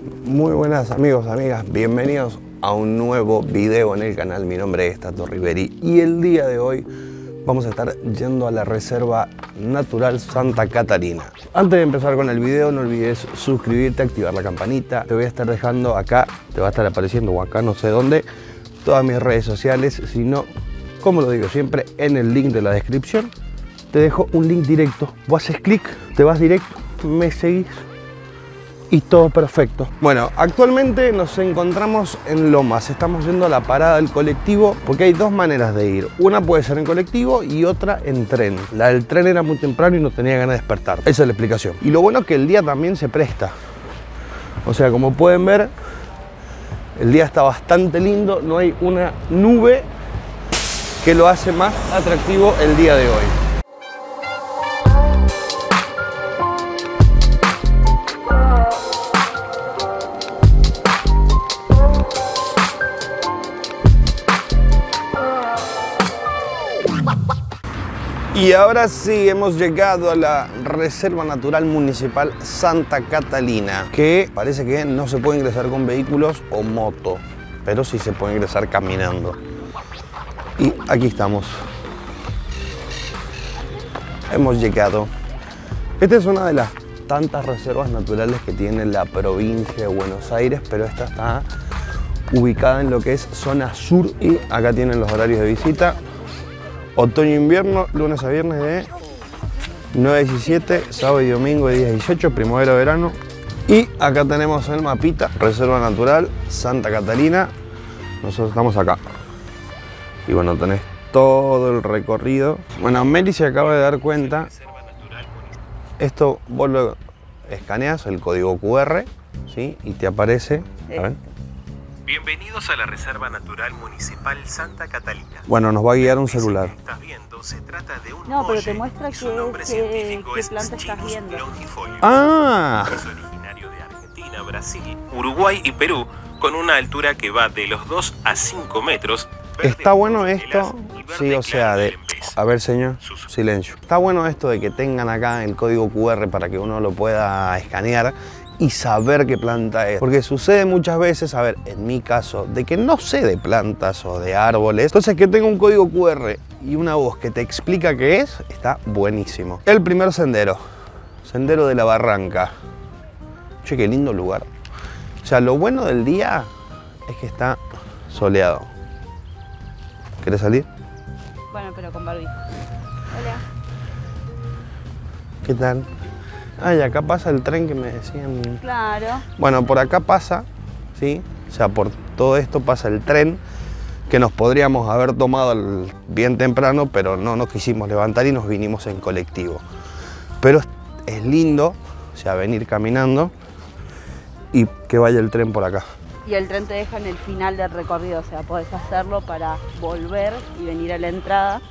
Muy buenas amigos, amigas, bienvenidos a un nuevo video en el canal. Mi nombre es Tato Riveri y el día de hoy vamos a estar yendo a la Reserva Natural Santa Catarina. Antes de empezar con el video, no olvides suscribirte, activar la campanita. Te voy a estar dejando acá, te va a estar apareciendo o acá, no sé dónde, todas mis redes sociales, si no, como lo digo siempre, en el link de la descripción. Te dejo un link directo. Vos haces clic, te vas directo, me seguís y todo perfecto. Bueno, actualmente nos encontramos en Lomas, estamos yendo a la parada del colectivo porque hay dos maneras de ir. Una puede ser en colectivo y otra en tren. La del tren era muy temprano y no tenía ganas de despertar. Esa es la explicación. Y lo bueno es que el día también se presta. O sea, como pueden ver, el día está bastante lindo, no hay una nube que lo hace más atractivo el día de hoy. Y ahora sí, hemos llegado a la Reserva Natural Municipal Santa Catalina, que parece que no se puede ingresar con vehículos o moto, pero sí se puede ingresar caminando. Y aquí estamos. Hemos llegado. Esta es una de las tantas reservas naturales que tiene la provincia de Buenos Aires, pero esta está ubicada en lo que es zona sur y acá tienen los horarios de visita Otoño-invierno, lunes a viernes de 9 a 17, sábado y domingo de 10 a 18, primavera-verano. Y acá tenemos el mapita, Reserva Natural, Santa Catalina. Nosotros estamos acá. Y bueno, tenés todo el recorrido. Bueno, Meli se acaba de dar cuenta. Esto vos lo escaneas, el código QR, ¿sí? Y te aparece. Bienvenidos a la Reserva Natural Municipal Santa Catalina. Bueno, nos va a guiar un celular. Estás viendo, se trata de un No, pero te muestra qué- nombre qué- científico qué es planta estás viendo. ¡Ah! Es originario de Argentina, Brasil, Uruguay y Perú, con una altura que va de los 2 a 5 metros. Está bueno esto, sí, o sea, de... A ver, señor, silencio. Está bueno esto de que tengan acá el código QR para que uno lo pueda escanear y saber qué planta es. Porque sucede muchas veces, a ver, en mi caso, de que no sé de plantas o de árboles. Entonces, que tenga un código QR y una voz que te explica qué es, está buenísimo. El primer sendero, sendero de la barranca. Che, qué lindo lugar. O sea, lo bueno del día es que está soleado. ¿Querés salir? Bueno, pero con barbijo. Hola. ¿Qué tal? Ay, acá pasa el tren que me decían. Claro. Bueno, por acá pasa, ¿sí? O sea, por todo esto pasa el tren que nos podríamos haber tomado bien temprano, pero no nos quisimos levantar y nos vinimos en colectivo. Pero es, es lindo, o sea, venir caminando y que vaya el tren por acá. Y el tren te deja en el final del recorrido, o sea, podés hacerlo para volver y venir a la entrada.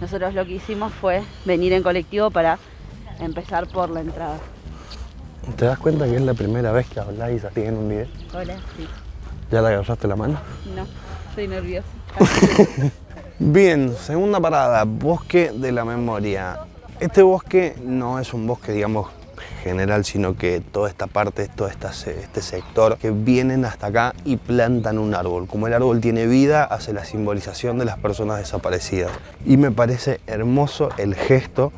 Nosotros lo que hicimos fue venir en colectivo para empezar por la entrada. ¿Te das cuenta que es la primera vez que habláis así en un video? Hola, sí. ¿Ya le agarraste la mano? No, estoy nerviosa. Bien, segunda parada, bosque de la memoria. Este bosque no es un bosque, digamos, general, sino que toda esta parte, todo esta este sector, que vienen hasta acá y plantan un árbol. Como el árbol tiene vida, hace la simbolización de las personas desaparecidas. Y me parece hermoso el gesto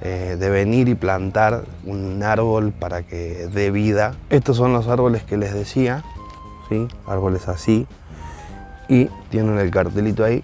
eh, de venir y plantar un árbol para que dé vida. Estos son los árboles que les decía, ¿sí? Árboles así. Y tienen el cartelito ahí,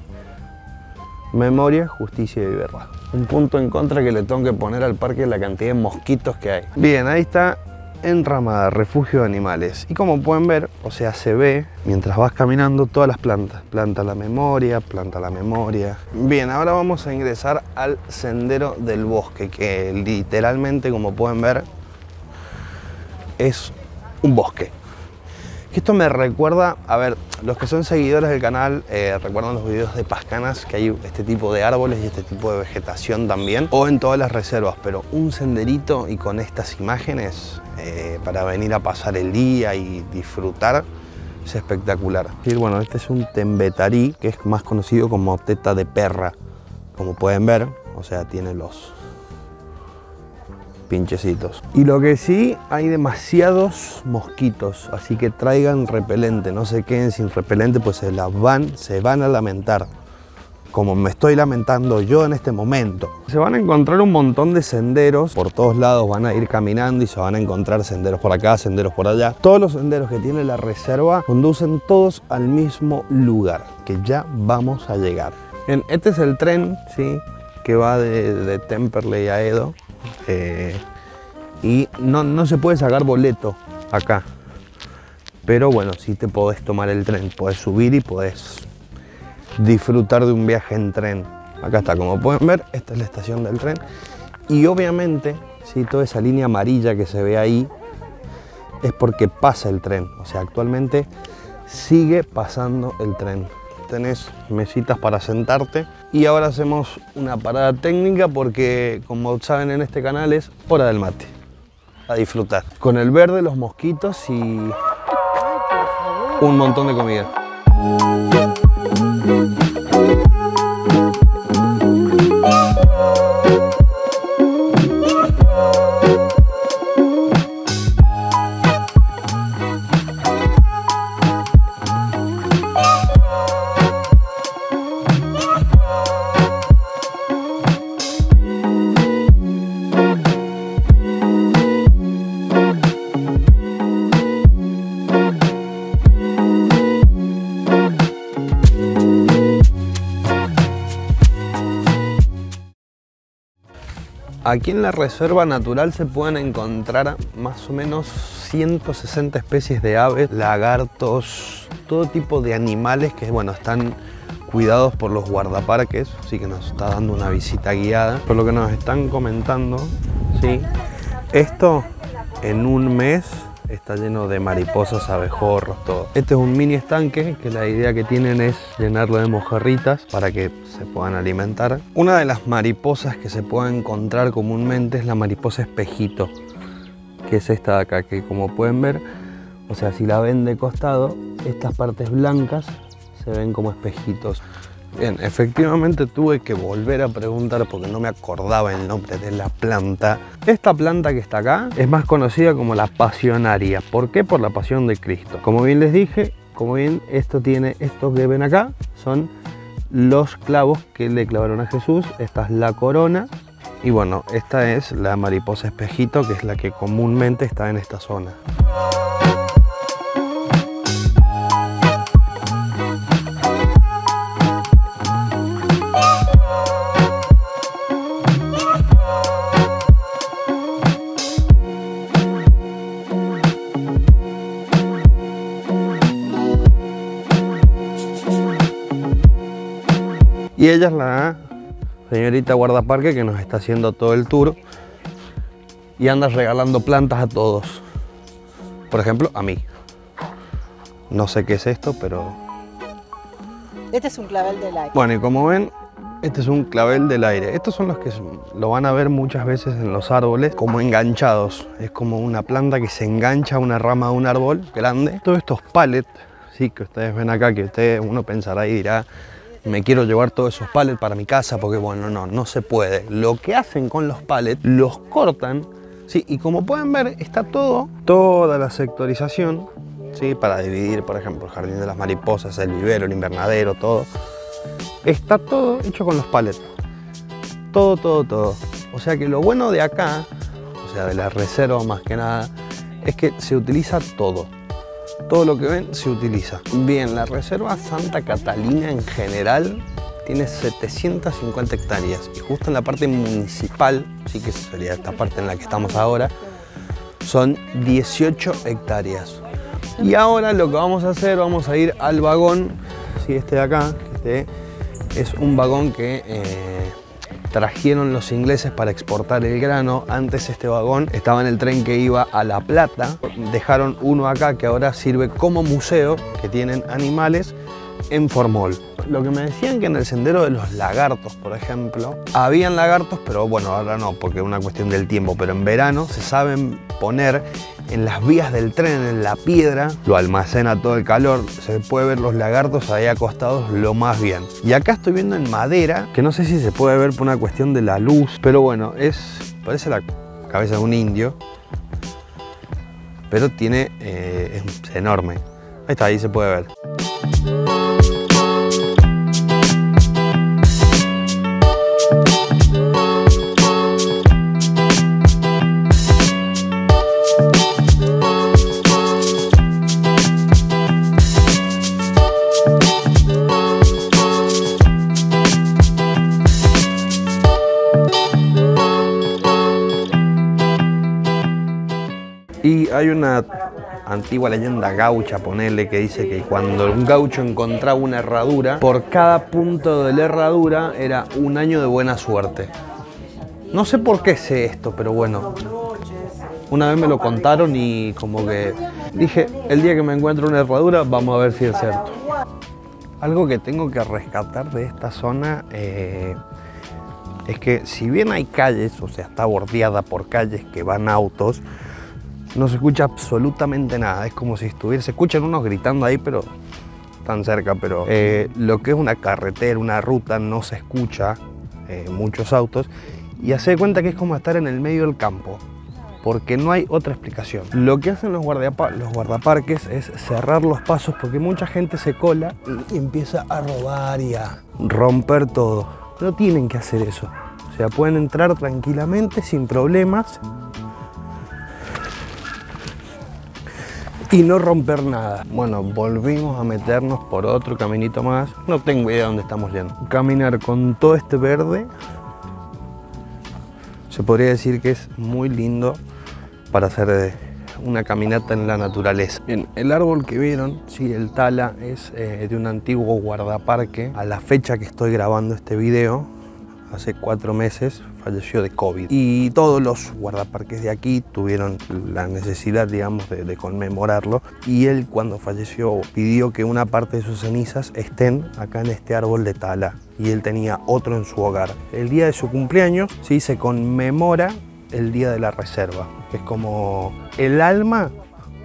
Memoria, justicia y verdad. Un punto en contra que le tengo que poner al parque la cantidad de mosquitos que hay. Bien, ahí está Enramada, refugio de animales. Y como pueden ver, o sea, se ve mientras vas caminando todas las plantas. Planta la memoria, planta la memoria. Bien, ahora vamos a ingresar al sendero del bosque, que literalmente, como pueden ver, es un bosque. Esto me recuerda, a ver, los que son seguidores del canal eh, recuerdan los videos de Pascanas, que hay este tipo de árboles y este tipo de vegetación también, o en todas las reservas, pero un senderito y con estas imágenes eh, para venir a pasar el día y disfrutar es espectacular. Y bueno, este es un tembetarí, que es más conocido como teta de perra, como pueden ver, o sea, tiene los, pinchecitos. Y lo que sí, hay demasiados mosquitos, así que traigan repelente, no se queden sin repelente, pues se las van, se van a lamentar como me estoy lamentando yo en este momento. Se van a encontrar un montón de senderos, por todos lados van a ir caminando y se van a encontrar senderos por acá, senderos por allá. Todos los senderos que tiene la reserva conducen todos al mismo lugar, que ya vamos a llegar. Este es el tren, ¿sí? que va de, Temperley a Edo. Eh, y no, no se puede sacar boleto acá. Pero bueno, sí te podés tomar el tren, podés subir y podés disfrutar de un viaje en tren. Acá está, como pueden ver, esta es la estación del tren. Y obviamente, si toda esa línea amarilla que se ve ahí es porque pasa el tren. O sea, actualmente sigue pasando el tren. Tenés mesitas para sentarte. Y ahora hacemos una parada técnica porque, como saben en este canal, es hora del mate. A disfrutar. Con el verde, los mosquitos y un montón de comida. Aquí en la reserva natural se pueden encontrar más o menos 160 especies de aves, lagartos, todo tipo de animales que bueno, están cuidados por los guardaparques, así que nos está dando una visita guiada. Por lo que nos están comentando, ¿sí? esto en un mes está lleno de mariposas, abejorros, todo. Este es un mini estanque que la idea que tienen es llenarlo de mojarritas para que se puedan alimentar. Una de las mariposas que se puede encontrar comúnmente es la mariposa espejito, que es esta de acá, que como pueden ver, o sea, si la ven de costado, estas partes blancas se ven como espejitos. Bien, efectivamente tuve que volver a preguntar porque no me acordaba el nombre de la planta. Esta planta que está acá es más conocida como la pasionaria. ¿Por qué? Por la pasión de Cristo. Como bien les dije, como bien esto tiene, esto que ven acá son los clavos que le clavaron a Jesús. Esta es la corona. Y bueno, esta es la mariposa espejito, que es la que comúnmente está en esta zona. Y ella es la señorita guardaparque que nos está haciendo todo el tour y anda regalando plantas a todos. Por ejemplo, a mí. No sé qué es esto, pero... Este es un clavel del aire. Bueno, y como ven, este es un clavel del aire. Estos son los que lo van a ver muchas veces en los árboles como enganchados. Es como una planta que se engancha a una rama de un árbol grande. Todos estos pallets, sí, que ustedes ven acá, que usted, uno pensará y dirá, me quiero llevar todos esos pallets para mi casa porque bueno, no, no se puede. Lo que hacen con los pallets, los cortan, ¿sí? y como pueden ver, está todo, toda la sectorización, ¿sí? para dividir, por ejemplo, el jardín de las mariposas, el vivero, el invernadero, todo. Está todo hecho con los pallets. Todo, todo, todo. O sea que lo bueno de acá, o sea, de la reserva más que nada, es que se utiliza todo todo lo que ven se utiliza. Bien, la Reserva Santa Catalina en general tiene 750 hectáreas y justo en la parte municipal, sí que sería esta parte en la que estamos ahora, son 18 hectáreas. Y ahora lo que vamos a hacer, vamos a ir al vagón, sí, este de acá, este es un vagón que eh, trajeron los ingleses para exportar el grano. Antes este vagón estaba en el tren que iba a La Plata. Dejaron uno acá que ahora sirve como museo, que tienen animales en Formol. Lo que me decían que en el sendero de los lagartos, por ejemplo, habían lagartos, pero bueno, ahora no, porque es una cuestión del tiempo, pero en verano se saben poner en las vías del tren, en la piedra, lo almacena todo el calor, se puede ver los lagartos ahí acostados lo más bien. Y acá estoy viendo en madera, que no sé si se puede ver por una cuestión de la luz, pero bueno, es parece la cabeza de un indio, pero tiene, eh, es enorme. Ahí está, ahí se puede ver. Hay una antigua leyenda gaucha, ponele, que dice que cuando un gaucho encontraba una herradura, por cada punto de la herradura era un año de buena suerte. No sé por qué sé esto, pero bueno. Una vez me lo contaron y como que dije, el día que me encuentre una herradura, vamos a ver si es cierto. Algo que tengo que rescatar de esta zona eh, es que si bien hay calles, o sea, está bordeada por calles que van autos, no se escucha absolutamente nada. Es como si estuviera, se escuchan unos gritando ahí, pero tan cerca, pero eh, lo que es una carretera, una ruta, no se escucha eh, muchos autos y hace cuenta que es como estar en el medio del campo, porque no hay otra explicación. Lo que hacen los, los guardaparques es cerrar los pasos porque mucha gente se cola y empieza a robar y a romper todo. No tienen que hacer eso. O sea, pueden entrar tranquilamente, sin problemas, y no romper nada. Bueno, volvimos a meternos por otro caminito más. No tengo idea de dónde estamos yendo. Caminar con todo este verde se podría decir que es muy lindo para hacer una caminata en la naturaleza. Bien, el árbol que vieron, sí, el tala, es eh, de un antiguo guardaparque. A la fecha que estoy grabando este video, hace cuatro meses, falleció de COVID. Y todos los guardaparques de aquí tuvieron la necesidad, digamos, de, de conmemorarlo. Y él, cuando falleció, pidió que una parte de sus cenizas estén acá en este árbol de tala. Y él tenía otro en su hogar. El día de su cumpleaños, sí, se conmemora el día de la reserva, que es como el alma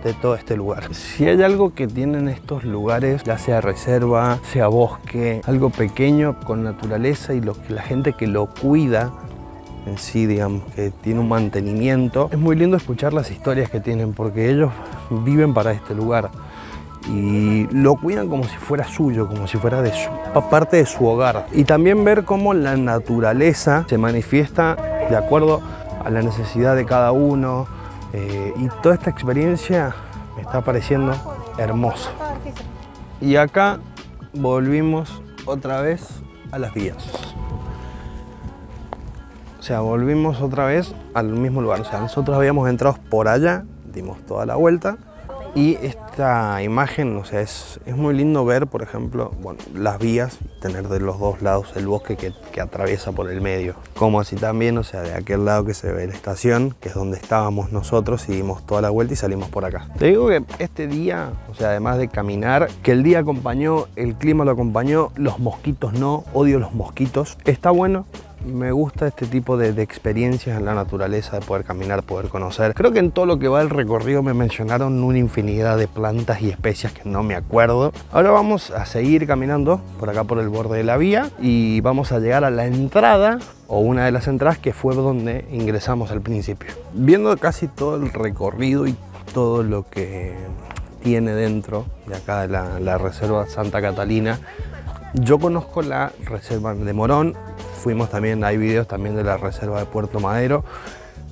de todo este lugar. Si hay algo que tienen estos lugares, ya sea reserva, sea bosque, algo pequeño con naturaleza y lo que la gente que lo cuida en sí, digamos, que tiene un mantenimiento, es muy lindo escuchar las historias que tienen porque ellos viven para este lugar y lo cuidan como si fuera suyo, como si fuera de su, pa- parte de su hogar. Y también ver cómo la naturaleza se manifiesta de acuerdo a la necesidad de cada uno. eh, y toda esta experiencia me está pareciendo hermosa. Y acá volvimos otra vez a las vías. O sea, volvimos otra vez al mismo lugar. O sea, nosotros habíamos entrado por allá, dimos toda la vuelta. Y esta imagen, o sea, es, es muy lindo ver, por ejemplo, bueno, las vías, tener de los dos lados el bosque que, que atraviesa por el medio. Como así también, o sea, de aquel lado que se ve la estación, que es donde estábamos nosotros, y dimos toda la vuelta y salimos por acá. Te digo que este día, o sea, además de caminar, que el día acompañó, el clima lo acompañó, los mosquitos no, odio los mosquitos. Está bueno, me gusta este tipo de, experiencias en la naturaleza, de poder caminar, poder conocer. Creo que en todo lo que va del recorrido me mencionaron una infinidad de plantas y especias que no me acuerdo. Ahora vamos a seguir caminando por acá por el borde de la vía y vamos a llegar a la entrada o una de las entradas que fue donde ingresamos al principio. Viendo casi todo el recorrido y todo lo que tiene dentro de acá de la Reserva Santa Catalina, yo conozco la reserva de Morón, fuimos también, hay videos también de la reserva de Puerto Madero,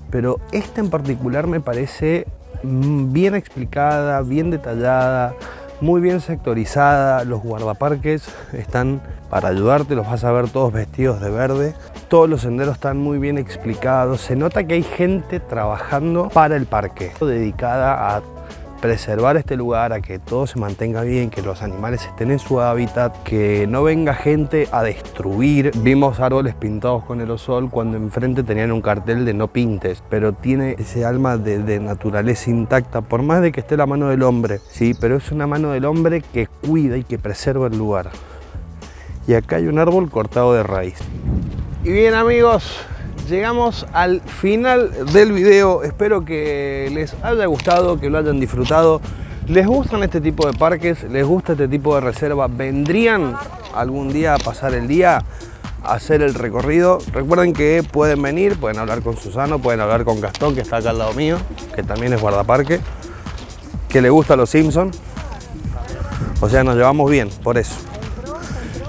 pero esta en particular me parece mm, bien explicada, bien detallada, muy bien sectorizada. Los guardaparques están para ayudarte, los vas a ver todos vestidos de verde. Todos los senderos están muy bien explicados. Se nota que hay gente trabajando para el parque, dedicada a preservar este lugar, a que todo se mantenga bien, que los animales estén en su hábitat, que no venga gente a destruir. Vimos árboles pintados con aerosol cuando enfrente tenían un cartel de no pintes, pero tiene ese alma de, de naturaleza intacta, por más de que esté la mano del hombre, sí, pero es una mano del hombre que cuida y que preserva el lugar. Y acá hay un árbol cortado de raíz. Y bien amigos, llegamos al final del video. Espero que les haya gustado, que lo hayan disfrutado. ¿Les gustan este tipo de parques? ¿Les gusta este tipo de reserva? ¿Vendrían algún día a pasar el día? hacer el recorrido. Recuerden que pueden venir, pueden hablar con Susano, pueden hablar con Gastón, que está acá al lado mío, que también es guardaparque, que le gusta a los Simpsons. O sea, nos llevamos bien, por eso.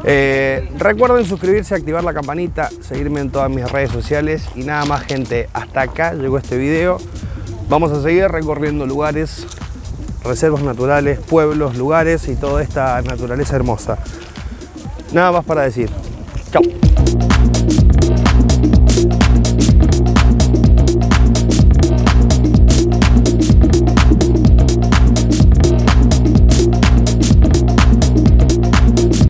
Eh, recuerden suscribirse, activar la campanita, seguirme en todas mis redes sociales y nada más gente, hasta acá llegó este video. Vamos a seguir recorriendo lugares, reservas naturales, pueblos, lugares y toda esta naturaleza hermosa. Nada más para decir. Chao.